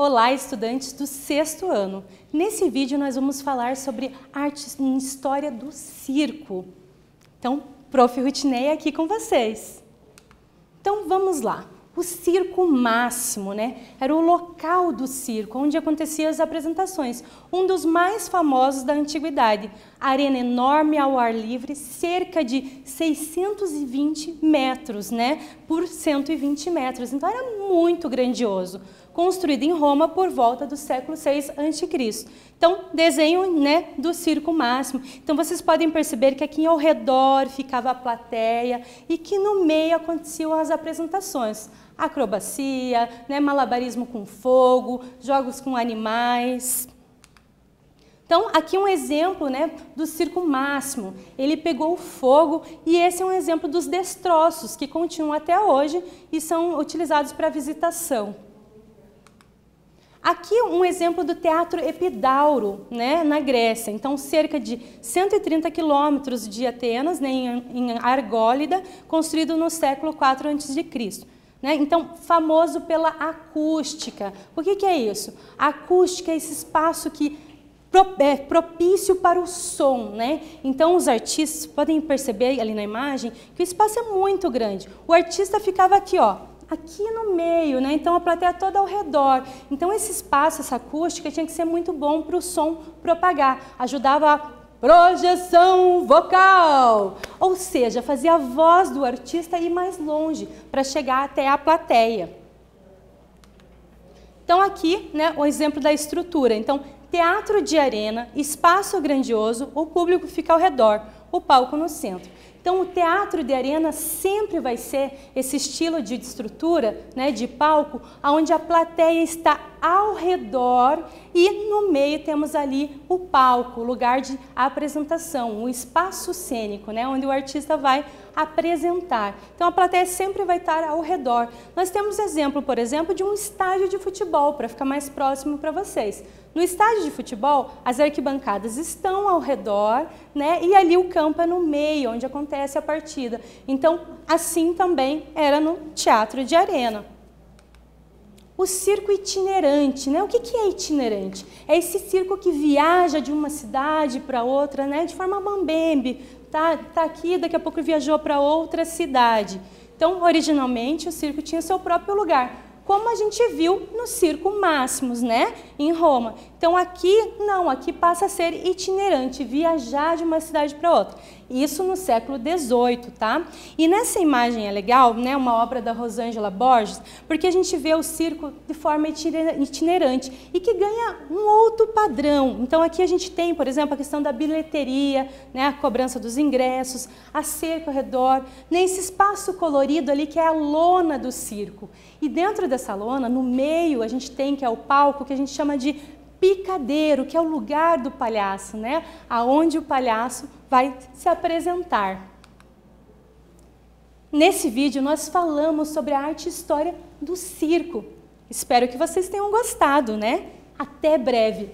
Olá, estudantes do sexto ano! Nesse vídeo nós vamos falar sobre arte e história do circo. Então, Prof. Rutineia aqui com vocês. Então, vamos lá. O circo máximo, né? Era o local do circo, onde aconteciam as apresentações. Um dos mais famosos da antiguidade. Arena enorme ao ar livre, cerca de 620 metros, né? Por 120 metros. Então, era muito grandioso construído em Roma por volta do século 6 a.C. Então, desenho né, do circo máximo. Então, vocês podem perceber que aqui ao redor ficava a plateia e que no meio aconteciam as apresentações. Acrobacia, né, malabarismo com fogo, jogos com animais. Então, aqui um exemplo né, do circo máximo. Ele pegou fogo e esse é um exemplo dos destroços que continuam até hoje e são utilizados para visitação. Aqui um exemplo do Teatro Epidauro, né, na Grécia. Então, cerca de 130 quilômetros de Atenas, né, em, Argólida, construído no século IV a.C. Né? Então, famoso pela acústica. O que, que é isso? A acústica é esse espaço que é propício para o som, né? Então os artistas podem perceber ali na imagem que o espaço é muito grande. O artista ficava aqui, ó, aqui no meio, né? Então a plateia toda ao redor. Então esse espaço, essa acústica tinha que ser muito bom para o som propagar. Ajudava a projeção vocal, ou seja, fazia a voz do artista ir mais longe para chegar até a plateia. Então aqui, né, o exemplo da estrutura. Então, teatro de arena, espaço grandioso, o público fica ao redor, o palco no centro. Então, o teatro de arena sempre vai ser esse estilo de estrutura, né, de palco, onde a plateia está ao redor e no meio temos ali o palco, o lugar de apresentação, o espaço cênico, né, onde o artista vai apresentar. Então a plateia sempre vai estar ao redor. Nós temos exemplo, por exemplo, de um estádio de futebol, para ficar mais próximo para vocês. No estádio de futebol, as arquibancadas estão ao redor, né? E ali o campo é no meio, onde acontece a partida. Então, assim também era no teatro de arena. O circo itinerante, né? O que, é itinerante? É esse circo que viaja de uma cidade para outra, né? De forma bambembe, tá, tá aqui, daqui a pouco viajou para outra cidade. Então, originalmente, o circo tinha seu próprio lugar, como a gente viu no Circo Máximos, né, em Roma. Então aqui não, aqui passa a ser itinerante, viajar de uma cidade para outra. Isso no século XVIII, tá? E nessa imagem é legal, né, uma obra da Rosângela Borges, porque a gente vê o circo de forma itinerante e que ganha um outro padrão. Então aqui a gente tem, por exemplo, a questão da bilheteria, né, a cobrança dos ingressos, a cerca ao redor, nesse né, espaço colorido ali que é a lona do circo. E dentro dessa lona, no meio, a gente tem que é o palco que a gente chama de picadeiro, que é o lugar do palhaço, né? Aonde o palhaço vai se apresentar. Nesse vídeo nós falamos sobre a arte e história do circo. Espero que vocês tenham gostado, né? Até breve.